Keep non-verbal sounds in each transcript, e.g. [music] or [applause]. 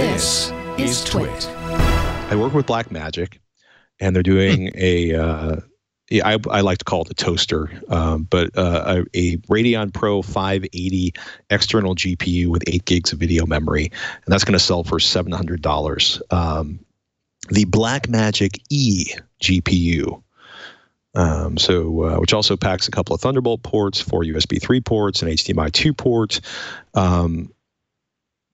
This is Twit. I work with Blackmagic, and they're doing a. Uh, yeah, I, I like to call it a toaster, um, but uh, a, a Radeon Pro 580 external GPU with eight gigs of video memory, and that's going to sell for seven hundred dollars. Um, the Blackmagic E GPU, um, so uh, which also packs a couple of Thunderbolt ports, four USB 3 ports, and HDMI 2 ports. Um,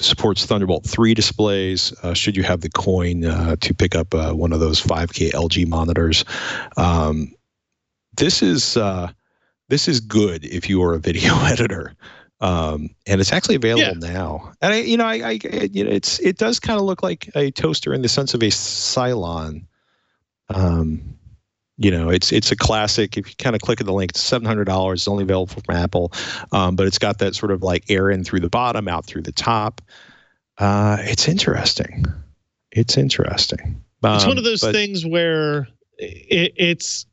supports Thunderbolt 3 displays. Uh, should you have the coin uh, to pick up uh, one of those 5K LG monitors, um, this is uh, this is good if you are a video [laughs] editor. Um, and it's actually available yeah. now. And I, you know, I, I you know, it's it does kind of look like a toaster in the sense of a Cylon. Um, you know, it's it's a classic. If you kind of click at the link, it's seven hundred dollars. It's only available from Apple, um, but it's got that sort of like air in through the bottom, out through the top. Uh, it's interesting. It's interesting. Um, it's one of those but, things where it, it's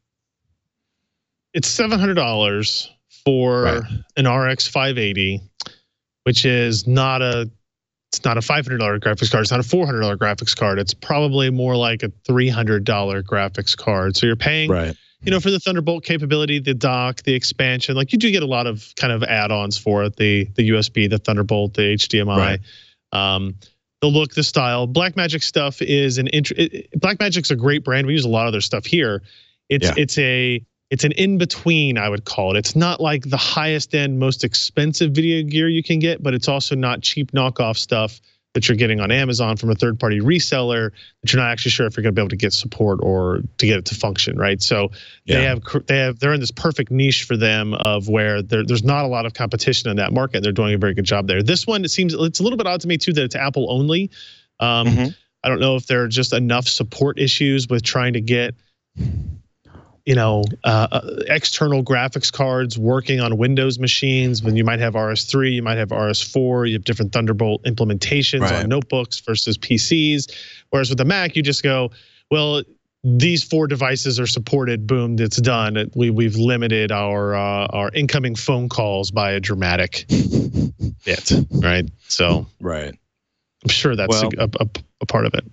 it's seven hundred dollars for right. an RX five eighty, which is not a it's not a $500 graphics card. It's not a $400 graphics card. It's probably more like a $300 graphics card. So you're paying, right. you know, for the Thunderbolt capability, the dock, the expansion. Like you do get a lot of kind of add-ons for it: the the USB, the Thunderbolt, the HDMI. Right. Um, the look, the style. Blackmagic stuff is an int- Blackmagic's a great brand. We use a lot of their stuff here. It's yeah. it's a it's an in between, I would call it. It's not like the highest end, most expensive video gear you can get, but it's also not cheap knockoff stuff that you're getting on Amazon from a third party reseller that you're not actually sure if you're going to be able to get support or to get it to function, right? So yeah. they have they have they're in this perfect niche for them of where there's not a lot of competition in that market. They're doing a very good job there. This one it seems it's a little bit odd to me too that it's Apple only. Um, mm-hmm. I don't know if there are just enough support issues with trying to get you know, uh, uh, external graphics cards working on Windows machines. When you might have RS3, you might have RS4. You have different Thunderbolt implementations right. on notebooks versus PCs. Whereas with the Mac, you just go, well, these four devices are supported. Boom, it's done. We we've limited our uh, our incoming phone calls by a dramatic [laughs] bit, right? So right, I'm sure that's well, a, a, a part of it.